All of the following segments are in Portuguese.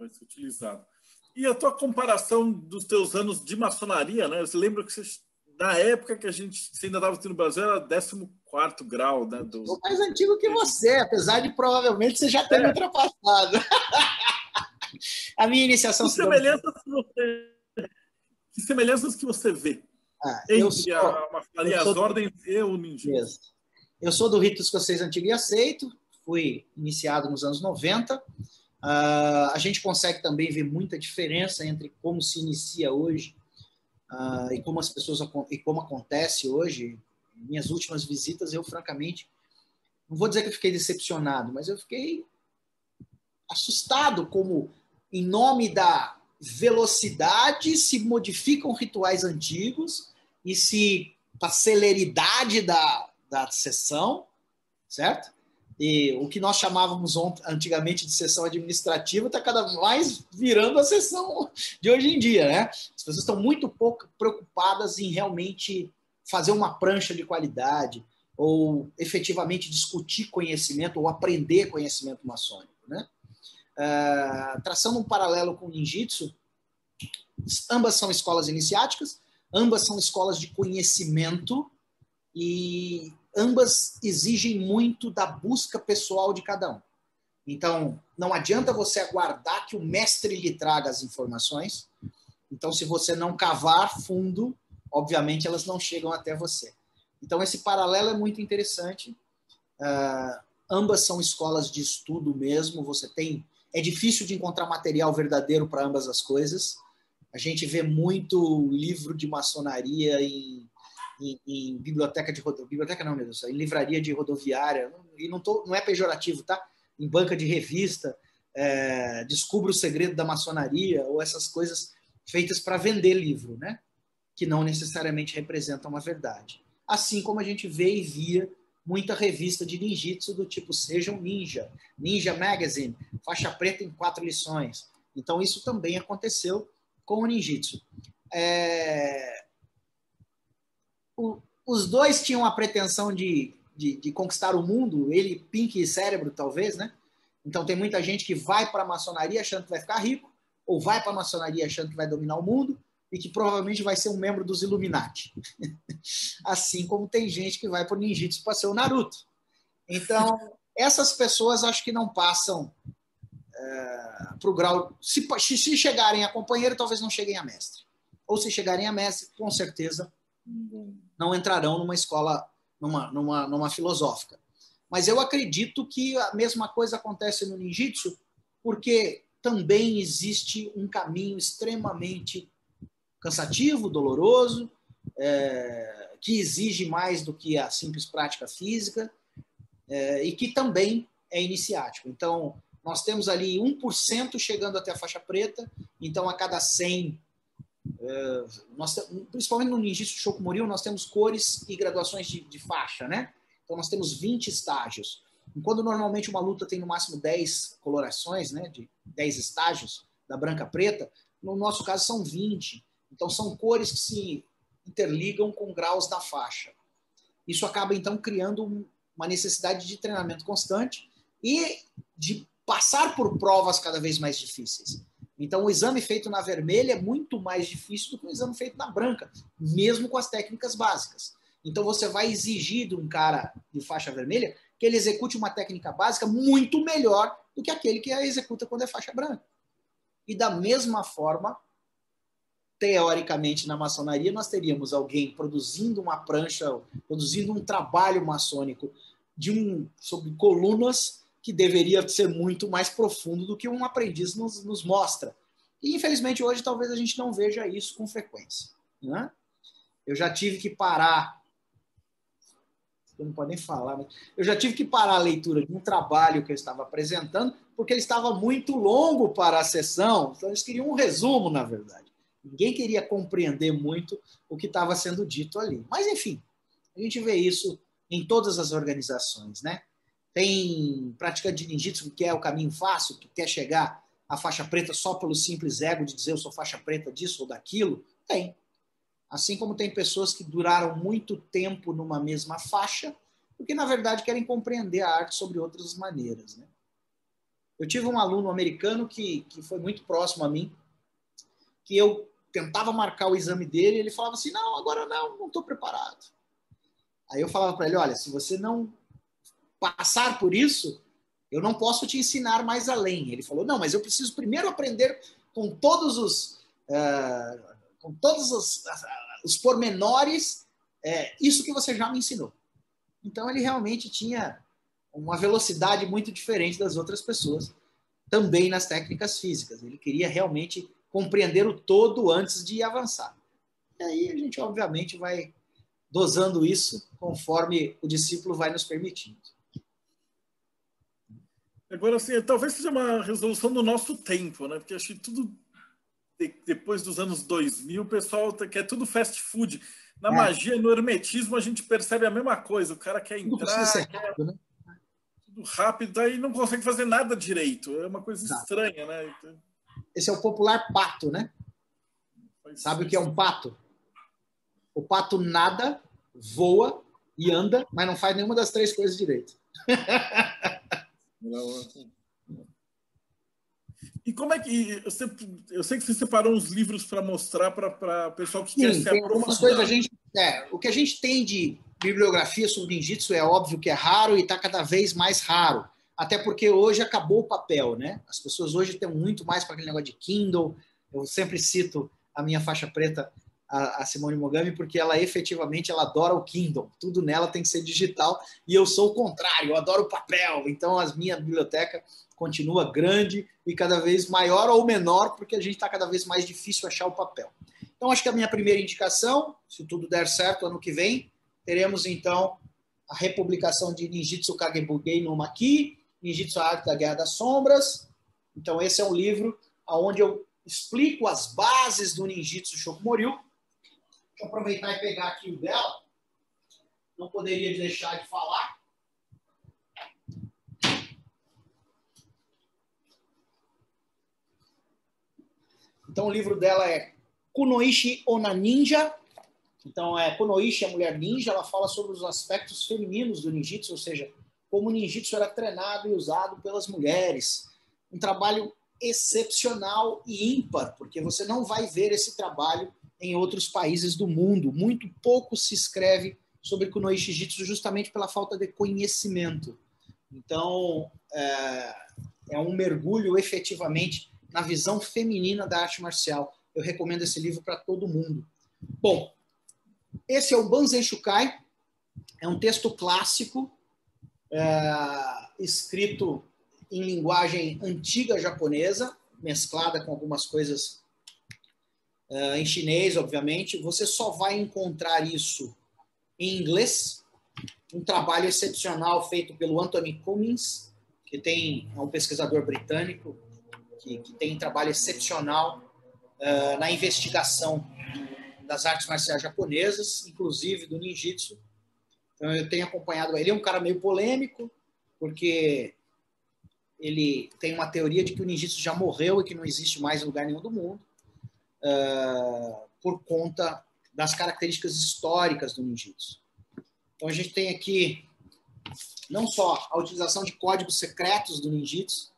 vai ser utilizado. E a tua comparação dos teus anos de maçonaria, né? Você lembra que você, na época que a gente ainda estava aqui no Brasil, era 14 grau, né? Do... Sou mais antigo que você, apesar de provavelmente você já ter é. ultrapassado. a minha iniciação... Que semelhanças, que você, que semelhanças que você vê ah, entre eu sou, a maçonaria, as ordens e o ninjitsu? Eu sou do rito escocês antigo e aceito, fui iniciado nos anos 90, Uh, a gente consegue também ver muita diferença entre como se inicia hoje uh, e como as pessoas e como acontece hoje. Minhas últimas visitas, eu francamente não vou dizer que eu fiquei decepcionado, mas eu fiquei assustado como em nome da velocidade se modificam rituais antigos e se a celeridade da, da sessão, certo? E o que nós chamávamos antigamente de sessão administrativa está cada vez mais virando a sessão de hoje em dia, né? As pessoas estão muito pouco preocupadas em realmente fazer uma prancha de qualidade ou efetivamente discutir conhecimento ou aprender conhecimento maçônico, né? Uh, traçando um paralelo com o ninjitsu, ambas são escolas iniciáticas, ambas são escolas de conhecimento e ambas exigem muito da busca pessoal de cada um. Então, não adianta você aguardar que o mestre lhe traga as informações. Então, se você não cavar fundo, obviamente elas não chegam até você. Então, esse paralelo é muito interessante. Uh, ambas são escolas de estudo mesmo. Você tem. É difícil de encontrar material verdadeiro para ambas as coisas. A gente vê muito livro de maçonaria em em, em biblioteca de rodoviária, biblioteca não, meu Deus, em livraria de rodoviária, e não, tô, não é pejorativo, tá? Em banca de revista, é, descubra o segredo da maçonaria, ou essas coisas feitas para vender livro, né? Que não necessariamente representam uma verdade. Assim como a gente vê e via muita revista de ninjitsu do tipo Seja um Ninja, Ninja Magazine, faixa preta em quatro lições. Então, isso também aconteceu com o ninjitsu. É, o, os dois tinham a pretensão de, de, de, conquistar o mundo, ele, Pink e Cérebro, talvez, né? Então tem muita gente que vai para a maçonaria achando que vai ficar rico, ou vai para a maçonaria achando que vai dominar o mundo, e que provavelmente vai ser um membro dos Illuminati. assim como tem gente que vai para o ninjitsu para ser o Naruto. Então, essas pessoas acho que não passam é, para o grau. Se, se chegarem a companheiro, talvez não cheguem a mestre. Ou se chegarem a mestre, com certeza não entrarão numa escola, numa, numa, numa filosófica. Mas eu acredito que a mesma coisa acontece no ninjitsu, porque também existe um caminho extremamente cansativo, doloroso, é, que exige mais do que a simples prática física é, e que também é iniciático. Então, nós temos ali 1% chegando até a faixa preta, então a cada 100 é, nós, principalmente no Ninjitsu Shokumoryu, nós temos cores e graduações de, de, faixa, né? Então nós temos 20 estágios. Enquanto normalmente uma luta tem no máximo 10 colorações, né? De 10 estágios, da branca preta, no nosso caso são 20. Então são cores que se interligam com graus da faixa. Isso acaba então criando uma necessidade de treinamento constante e de passar por provas cada vez mais difíceis. Então, o exame feito na vermelha é muito mais difícil do que o exame feito na branca, mesmo com as técnicas básicas. Então, você vai exigir de um cara de faixa vermelha que ele execute uma técnica básica muito melhor do que aquele que a executa quando é faixa branca. E da mesma forma, teoricamente, na maçonaria, nós teríamos alguém produzindo uma prancha, produzindo um trabalho maçônico de um, sobre colunas que deveria ser muito mais profundo do que um aprendiz nos, nos mostra. E, infelizmente, hoje talvez a gente não veja isso com frequência. Né? Eu já tive que parar. Eu não pode nem falar, mas eu já tive que parar a leitura de um trabalho que eu estava apresentando, porque ele estava muito longo para a sessão. Então, eles queriam um resumo, na verdade. Ninguém queria compreender muito o que estava sendo dito ali. Mas, enfim, a gente vê isso em todas as organizações, né? Tem praticante de ninjitsu que quer o caminho fácil, que quer chegar à faixa preta só pelo simples ego de dizer eu sou faixa preta disso ou daquilo? Tem. Assim como tem pessoas que duraram muito tempo numa mesma faixa, porque na verdade querem compreender a arte sobre outras maneiras. Né? Eu tive um aluno americano que, que foi muito próximo a mim, que eu tentava marcar o exame dele e ele falava assim: não, agora não, não estou preparado. Aí eu falava para ele: olha, se você não passar por isso, eu não posso te ensinar mais além. Ele falou: não, mas eu preciso primeiro aprender com todos os. Uh, com todos os, os pormenores, é, isso que você já me ensinou. Então ele realmente tinha uma velocidade muito diferente das outras pessoas, também nas técnicas físicas. Ele queria realmente compreender o todo antes de avançar. E aí a gente, obviamente, vai dosando isso conforme o discípulo vai nos permitindo. Agora, assim, talvez seja uma resolução do nosso tempo, né? Porque acho que tudo depois dos anos 2000, o pessoal quer tudo fast food. Na é. magia e no hermetismo a gente percebe a mesma coisa. O cara quer entrar, ser rápido, né? tudo rápido, aí não consegue fazer nada direito. É uma coisa Exato. estranha, né? Esse é o popular pato, né? Sabe o que é um pato? O pato nada, voa e anda, mas não faz nenhuma das três coisas direito. E como é que. Eu, eu sei que você separou uns livros para mostrar para o pessoal que Sim, quer se tem algumas coisas a gente. É, o que a gente tem de bibliografia sobre ninjitsu é óbvio que é raro e está cada vez mais raro. Até porque hoje acabou o papel, né? As pessoas hoje têm muito mais para aquele negócio de Kindle. Eu sempre cito a minha faixa preta, a, a Simone Mogami, porque ela efetivamente ela adora o Kindle. Tudo nela tem que ser digital e eu sou o contrário, eu adoro o papel. Então a minha biblioteca continua grande e cada vez maior ou menor, porque a gente está cada vez mais difícil achar o papel. Então, acho que a minha primeira indicação, se tudo der certo ano que vem, teremos então a republicação de Ninjitsu Kagebugei no Maki, Ninjitsu a Arte da Guerra das Sombras. Então, esse é um livro onde eu explico as bases do Ninjitsu Shokumoryu. Deixa eu aproveitar e pegar aqui o dela. Não poderia deixar de falar. Então o livro dela é Kunoichi Ona Ninja. Então é Kunoichi, a mulher ninja, ela fala sobre os aspectos femininos do ninjitsu, ou seja, como o ninjitsu era treinado e usado pelas mulheres. Um trabalho excepcional e ímpar, porque você não vai ver esse trabalho em outros países do mundo. Muito pouco se escreve sobre Kunoichi Jitsu justamente pela falta de conhecimento. Então, é, é um mergulho efetivamente na visão feminina da arte marcial. Eu recomendo esse livro para todo mundo. Bom, esse é o Banzen Shukai, é um texto clássico, é, escrito em linguagem antiga japonesa, mesclada com algumas coisas é, em chinês, obviamente. Você só vai encontrar isso em inglês. Um trabalho excepcional feito pelo Anthony Cummins, que tem é um pesquisador britânico, que, que tem um trabalho excepcional uh, na investigação das artes marciais japonesas, inclusive do ninjitsu. Então eu tenho acompanhado ele. é um cara meio polêmico, porque ele tem uma teoria de que o ninjitsu já morreu e que não existe mais em lugar nenhum do mundo, uh, por conta das características históricas do ninjitsu. Então a gente tem aqui não só a utilização de códigos secretos do ninjitsu,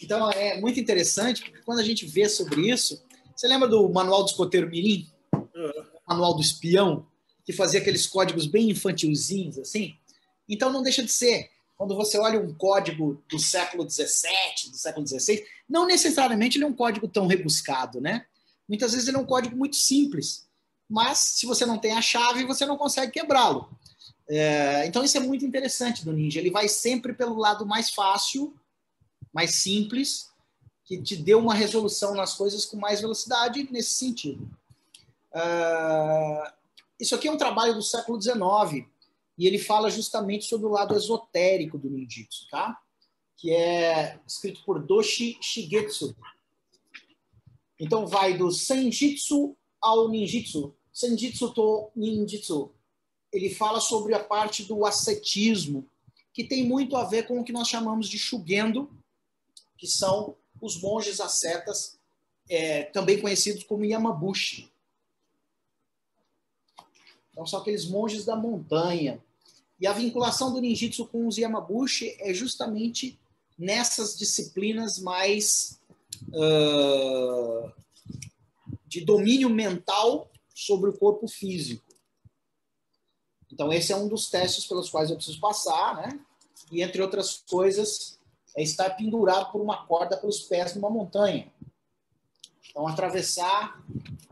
então é muito interessante, porque quando a gente vê sobre isso, você lembra do Manual do Escoteiro Mirim? Uhum. Manual do Espião, que fazia aqueles códigos bem infantilzinhos, assim? Então não deixa de ser. Quando você olha um código do século XVII, do século XVI, não necessariamente ele é um código tão rebuscado, né? Muitas vezes ele é um código muito simples, mas se você não tem a chave, você não consegue quebrá-lo. É, então isso é muito interessante do Ninja. Ele vai sempre pelo lado mais fácil mais simples, que te dê uma resolução nas coisas com mais velocidade nesse sentido. Uh, isso aqui é um trabalho do século XIX e ele fala justamente sobre o lado esotérico do ninjitsu, tá? Que é escrito por Doshi Shigetsu. Então vai do senjitsu ao ninjitsu, senjitsu to ninjitsu. Ele fala sobre a parte do ascetismo, que tem muito a ver com o que nós chamamos de shugendo, que são os monges ascetas, é, também conhecidos como Yamabushi. Então, são aqueles monges da montanha. E a vinculação do ninjitsu com os Yamabushi é justamente nessas disciplinas mais uh, de domínio mental sobre o corpo físico. Então, esse é um dos testes pelos quais eu preciso passar, né? E, entre outras coisas, é estar pendurado por uma corda pelos pés numa montanha. Então, atravessar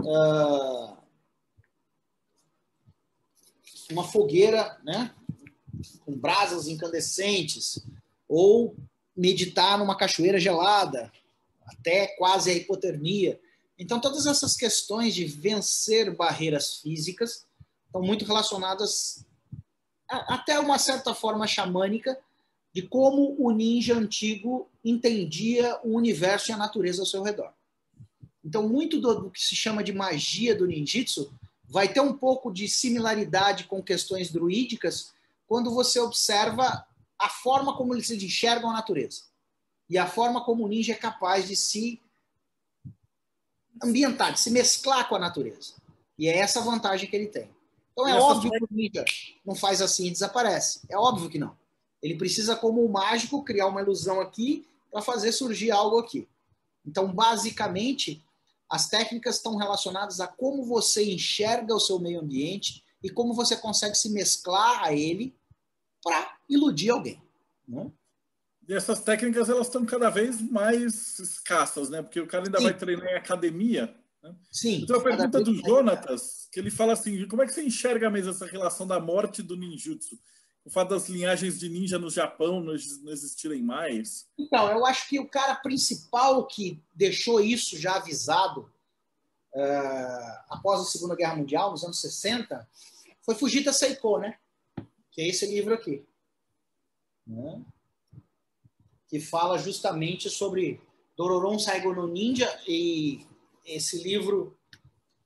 uh, uma fogueira, né? Com brasas incandescentes, ou meditar numa cachoeira gelada, até quase a hipotermia. Então, todas essas questões de vencer barreiras físicas estão muito relacionadas, a, até uma certa forma xamânica, de como o ninja antigo entendia o universo e a natureza ao seu redor. Então, muito do, do que se chama de magia do ninjitsu vai ter um pouco de similaridade com questões druídicas quando você observa a forma como eles enxergam a natureza e a forma como o ninja é capaz de se ambientar, de se mesclar com a natureza. E é essa vantagem que ele tem. Então é óbvio que o ninja não faz assim e desaparece. É óbvio que não. Ele precisa, como o mágico, criar uma ilusão aqui para fazer surgir algo aqui. Então, basicamente, as técnicas estão relacionadas a como você enxerga o seu meio ambiente e como você consegue se mesclar a ele para iludir alguém. Né? E essas técnicas elas estão cada vez mais escassas, né? Porque o cara ainda Sim. vai treinar em academia. Né? Sim. Então a pergunta do Jonatas, que ele fala assim: como é que você enxerga mesmo essa relação da morte do ninjutsu? O fato das linhagens de ninja no Japão não existirem mais? Então, eu acho que o cara principal que deixou isso já avisado uh, após a Segunda Guerra Mundial, nos anos 60, foi Fujita Seiko, né? Que é esse livro aqui. Né? Que fala justamente sobre Dororon Saigo no Ninja e esse livro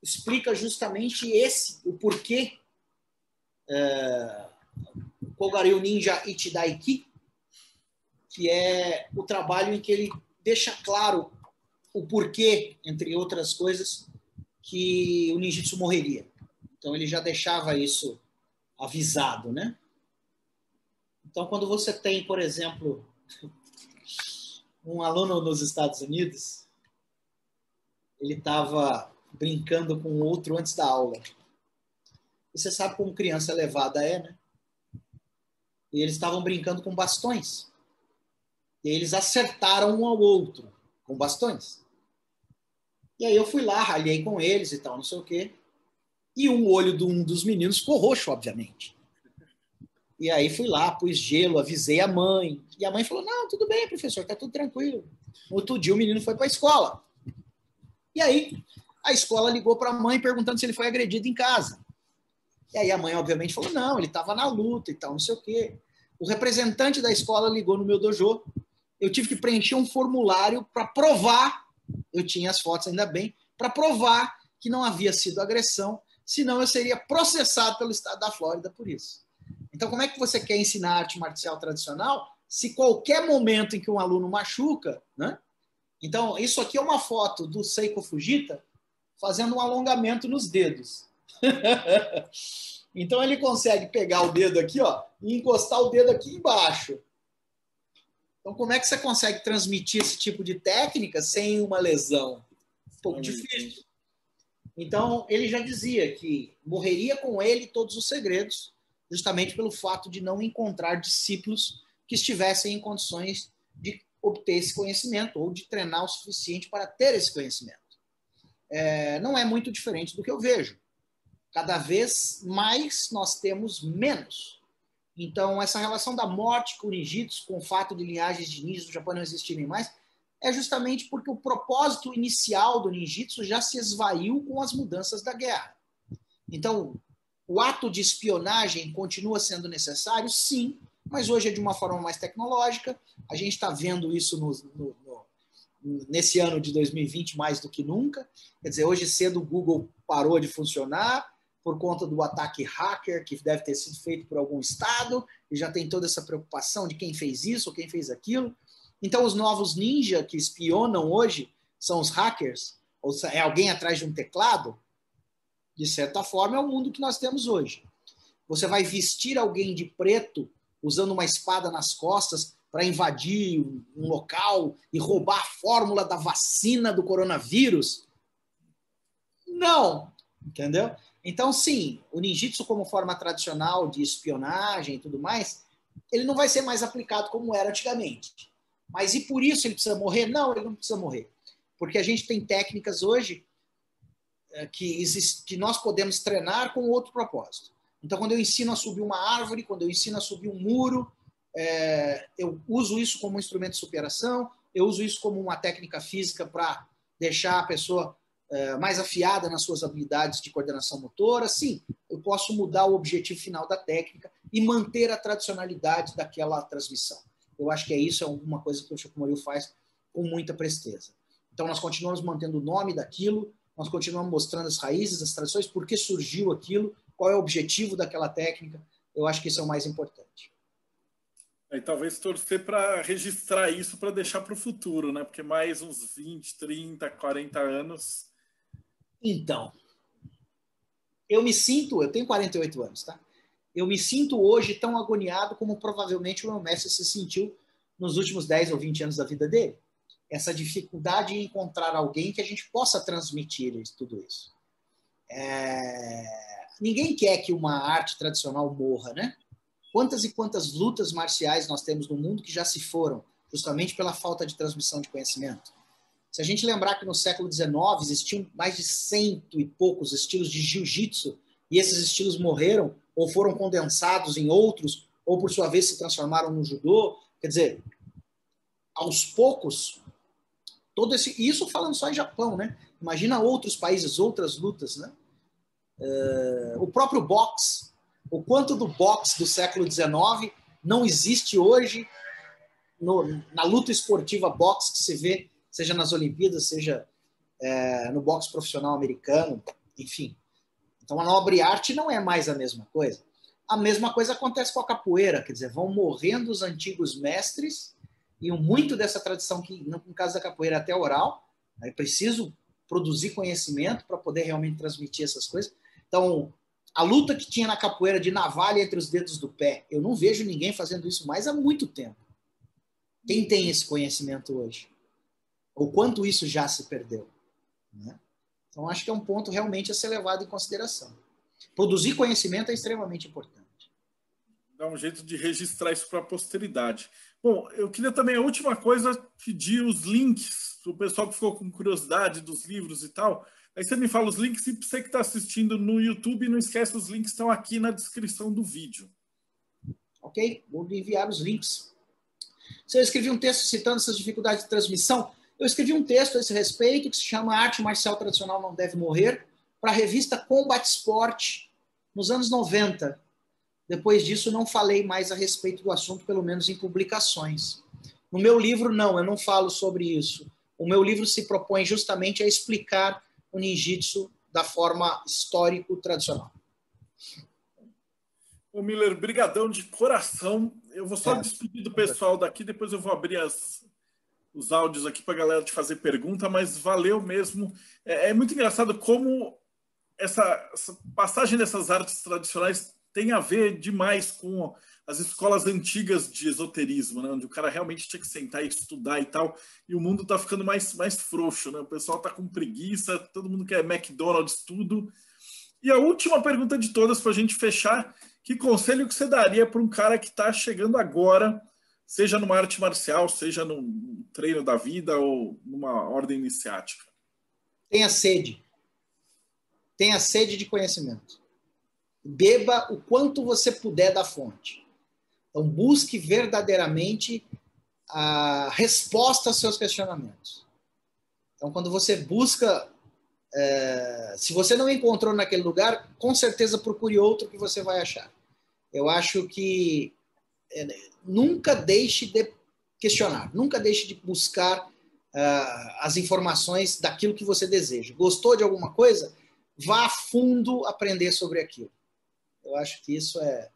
explica justamente esse, o porquê é, Kogaryu Ninja Ichidaiki, que é o trabalho em que ele deixa claro o porquê, entre outras coisas, que o ninjitsu morreria. Então ele já deixava isso avisado, né? Então quando você tem, por exemplo, um aluno nos Estados Unidos, ele estava brincando com outro antes da aula. E você sabe como criança levada é, né? E eles estavam brincando com bastões. E eles acertaram um ao outro com bastões. E aí eu fui lá, ralhei com eles e tal, não sei o quê. E um olho de um dos meninos ficou roxo, obviamente. E aí fui lá, pus gelo, avisei a mãe. E a mãe falou: Não, tudo bem, professor, tá tudo tranquilo. Outro dia o menino foi para a escola. E aí a escola ligou para a mãe perguntando se ele foi agredido em casa. E aí a mãe, obviamente, falou: Não, ele estava na luta e tal, não sei o quê. O representante da escola ligou no meu dojo. Eu tive que preencher um formulário para provar, eu tinha as fotos ainda bem, para provar que não havia sido agressão, senão eu seria processado pelo estado da Flórida por isso. Então, como é que você quer ensinar arte marcial tradicional se qualquer momento em que um aluno machuca, né? Então, isso aqui é uma foto do Seiko Fujita fazendo um alongamento nos dedos. então, ele consegue pegar o dedo aqui, ó, e encostar o dedo aqui embaixo. Então, como é que você consegue transmitir esse tipo de técnica sem uma lesão? Um pouco difícil. Então, ele já dizia que morreria com ele todos os segredos, justamente pelo fato de não encontrar discípulos que estivessem em condições de obter esse conhecimento ou de treinar o suficiente para ter esse conhecimento. É, não é muito diferente do que eu vejo. Cada vez mais nós temos menos. Então, essa relação da morte com ninjitsu, com o fato de linhagens de ninjas no Japão não existirem mais, é justamente porque o propósito inicial do ninjitsu já se esvaiu com as mudanças da guerra. Então, o ato de espionagem continua sendo necessário? Sim, mas hoje é de uma forma mais tecnológica. A gente está vendo isso no, no, no, nesse ano de 2020 mais do que nunca. Quer dizer, hoje cedo o Google parou de funcionar por conta do ataque hacker que deve ter sido feito por algum estado e já tem toda essa preocupação de quem fez isso quem fez aquilo. Então, os novos ninja que espionam hoje são os hackers, ou é alguém atrás de um teclado, de certa forma, é o mundo que nós temos hoje. Você vai vestir alguém de preto, usando uma espada nas costas, para invadir um local e roubar a fórmula da vacina do coronavírus. Não, entendeu? Então, sim, o ninjitsu como forma tradicional de espionagem e tudo mais, ele não vai ser mais aplicado como era antigamente. Mas e por isso ele precisa morrer? Não, ele não precisa morrer. Porque a gente tem técnicas hoje que, existe, que nós podemos treinar com outro propósito. Então, quando eu ensino a subir uma árvore, quando eu ensino a subir um muro, é, eu uso isso como um instrumento de superação, eu uso isso como uma técnica física para deixar a pessoa é, mais afiada nas suas habilidades de coordenação motora. Sim, eu posso mudar o objetivo final da técnica e manter a tradicionalidade daquela transmissão. Eu acho que é isso, é uma coisa que o Chico Moril faz com muita presteza. Então, nós continuamos mantendo o nome daquilo, nós continuamos mostrando as raízes, as tradições, por que surgiu aquilo, qual é o objetivo daquela técnica. Eu acho que isso é o mais importante. E talvez torcer para registrar isso para deixar para o futuro, né? Porque mais uns 20, 30, 40 anos. Então, eu me sinto, eu tenho 48 anos, tá? Eu me sinto hoje tão agoniado como provavelmente o meu mestre se sentiu nos últimos 10 ou 20 anos da vida dele. Essa dificuldade em encontrar alguém que a gente possa transmitir tudo isso. É... Ninguém quer que uma arte tradicional morra, né? Quantas e quantas lutas marciais nós temos no mundo que já se foram, justamente pela falta de transmissão de conhecimento? Se a gente lembrar que no século XIX existiam mais de cento e poucos estilos de jiu-jitsu, e esses estilos morreram ou foram condensados em outros, ou por sua vez se transformaram no judô, quer dizer, aos poucos, todo esse. Isso falando só em Japão, né? Imagina outros países, outras lutas, né? Uh, o próprio boxe o quanto do boxe do século XIX não existe hoje no, na luta esportiva boxe que se vê, seja nas Olimpíadas, seja é, no boxe profissional americano, enfim. Então a nobre arte não é mais a mesma coisa. A mesma coisa acontece com a capoeira, quer dizer, vão morrendo os antigos mestres e muito dessa tradição que, no caso da capoeira, até oral, é preciso produzir conhecimento para poder realmente transmitir essas coisas. Então, a luta que tinha na capoeira de navalha entre os dedos do pé. Eu não vejo ninguém fazendo isso mais há muito tempo. Quem tem esse conhecimento hoje? Ou quanto isso já se perdeu? Né? Então, acho que é um ponto realmente a ser levado em consideração. Produzir conhecimento é extremamente importante. Dá um jeito de registrar isso para a posteridade. Bom, eu queria também, a última coisa, pedir os links o pessoal que ficou com curiosidade dos livros e tal. Aí você me fala os links e você que está assistindo no YouTube, não esquece, os links estão aqui na descrição do vídeo. Ok? Vou enviar os links. Se eu escrevi um texto citando essas dificuldades de transmissão, eu escrevi um texto a esse respeito que se chama Arte Marcial Tradicional Não Deve Morrer, para a revista Combat Sport, nos anos 90. Depois disso, não falei mais a respeito do assunto, pelo menos em publicações. No meu livro, não, eu não falo sobre isso. O meu livro se propõe justamente a explicar o ninjitsu da forma histórico tradicional. O Miller, brigadão de coração. Eu vou só é. despedir do pessoal daqui, depois eu vou abrir as, os áudios aqui para a galera te fazer pergunta, mas valeu mesmo. É, é muito engraçado como essa, essa, passagem dessas artes tradicionais tem a ver demais com as escolas antigas de esoterismo, né? onde o cara realmente tinha que sentar e estudar e tal, e o mundo está ficando mais, mais frouxo, né? o pessoal está com preguiça, todo mundo quer McDonald's, tudo. E a última pergunta de todas, para a gente fechar, que conselho que você daria para um cara que está chegando agora, seja numa arte marcial, seja num treino da vida ou numa ordem iniciática? Tenha sede. Tenha sede de conhecimento. Beba o quanto você puder da fonte. Então, busque verdadeiramente a resposta aos seus questionamentos. Então, quando você busca, é, se você não encontrou naquele lugar, com certeza procure outro que você vai achar. Eu acho que é, nunca deixe de questionar, nunca deixe de buscar uh, as informações daquilo que você deseja. Gostou de alguma coisa? Vá a fundo aprender sobre aquilo. Eu acho que isso é,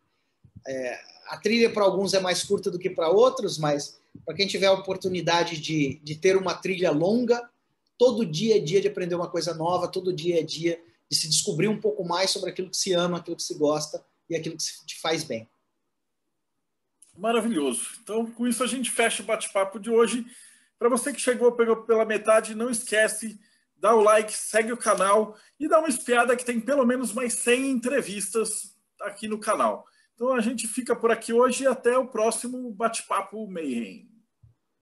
é a trilha para alguns é mais curta do que para outros, mas para quem tiver a oportunidade de, de ter uma trilha longa, todo dia é dia de aprender uma coisa nova, todo dia é dia de se descobrir um pouco mais sobre aquilo que se ama, aquilo que se gosta e aquilo que te faz bem. Maravilhoso. Então, com isso a gente fecha o bate-papo de hoje. Para você que chegou pela metade, não esquece, dá o like, segue o canal e dá uma espiada que tem pelo menos mais 100 entrevistas aqui no canal. Então a gente fica por aqui hoje e até o próximo bate-papo Mayhem.